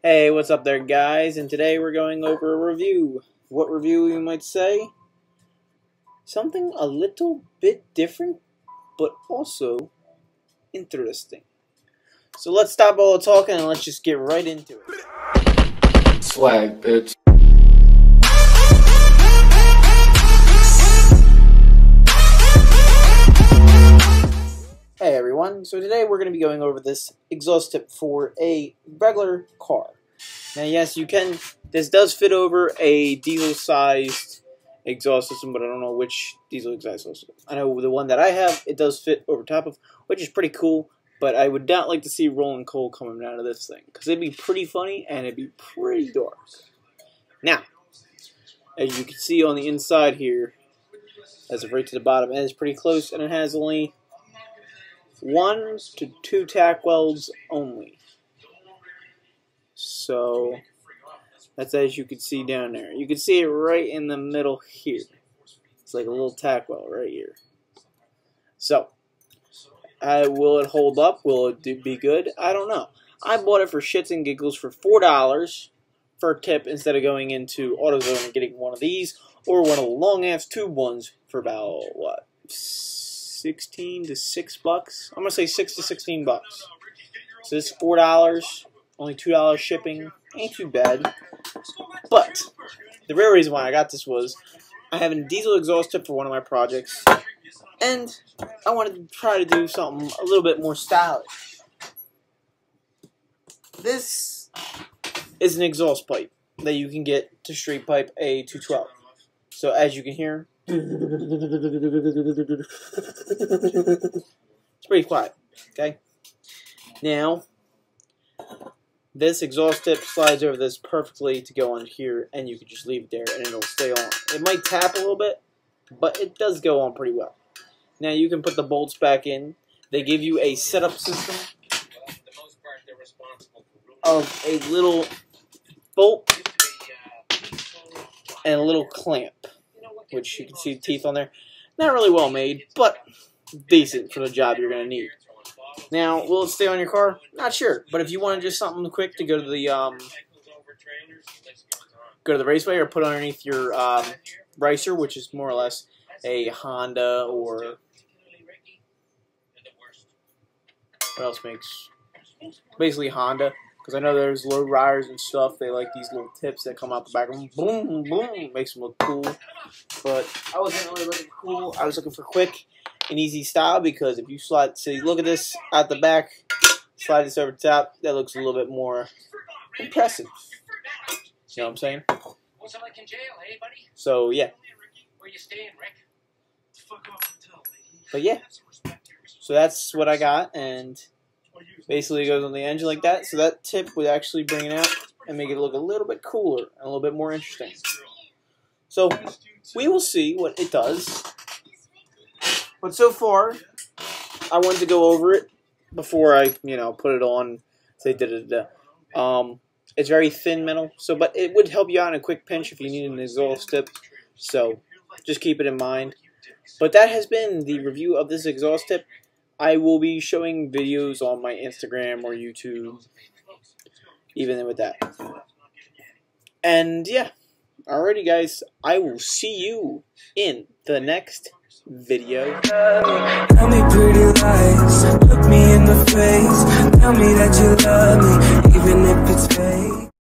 Hey, what's up there, guys? And today we're going over a review. What review, you might say? Something a little bit different, but also interesting. So let's stop all the talking and let's just get right into it. Swag, bitch. Everyone, so today we're going to be going over this exhaust tip for a regular car. Now yes, you can, this does fit over a diesel sized exhaust system, but I don't know which diesel exhaust system. I know the one that I have, it does fit over top of, which is pretty cool, but I would not like to see rolling coal coming out of this thing, because it'd be pretty funny and it'd be pretty dark. Now, as you can see on the inside here, as of right to the bottom, it is pretty close, and it has only one to two tack welds only. So that's as you can see down there. You can see it right in the middle here. It's like a little tack weld right here. So, uh, will it hold up? Will it do, be good? I don't know. I bought it for shits and giggles for four dollars for a tip instead of going into AutoZone and getting one of these or one of the long ass tube ones for about what 16 to 6 bucks. I'm going to say 6 to 16 bucks. So this is $4, only $2 shipping. Ain't too bad. But the real reason why I got this was I have a diesel exhaust tip for one of my projects. And I wanted to try to do something a little bit more stylish. This is an exhaust pipe that you can get to street pipe a 212. So as you can hear, it's pretty quiet, okay? Now, this exhaust tip slides over this perfectly to go on here, and you can just leave it there, and it'll stay on. It might tap a little bit, but it does go on pretty well. Now, you can put the bolts back in. They give you a setup system of a little bolt and a little clamp which you can see the teeth on there. Not really well made, but decent for the job you're going to need. Now, will it stay on your car? Not sure, but if you want just something quick to go to the um, go to the raceway or put underneath your um, racer, which is more or less a Honda or what else makes basically Honda because I know there's low riders and stuff. They like these little tips that come out the back. Boom, boom, makes them look cool. But I wasn't really looking cool. I was looking for quick and easy style because if you slide, see, look at this at the back, slide this over top, that looks a little bit more impressive. You know what I'm saying? So yeah. But yeah. So that's what I got and basically goes on the engine like that. So that tip would actually bring it out and make it look a little bit cooler and a little bit more interesting. So we will see what it does. But so far, I wanted to go over it before I, you know, put it on. Say da da da. Um, it's very thin metal, so but it would help you out in a quick pinch if you need an exhaust tip. So just keep it in mind. But that has been the review of this exhaust tip. I will be showing videos on my Instagram or YouTube, even with that. And yeah, alrighty guys, I will see you in the next video. Tell me pretty lies, look me in the face, tell me that you love me, even if it's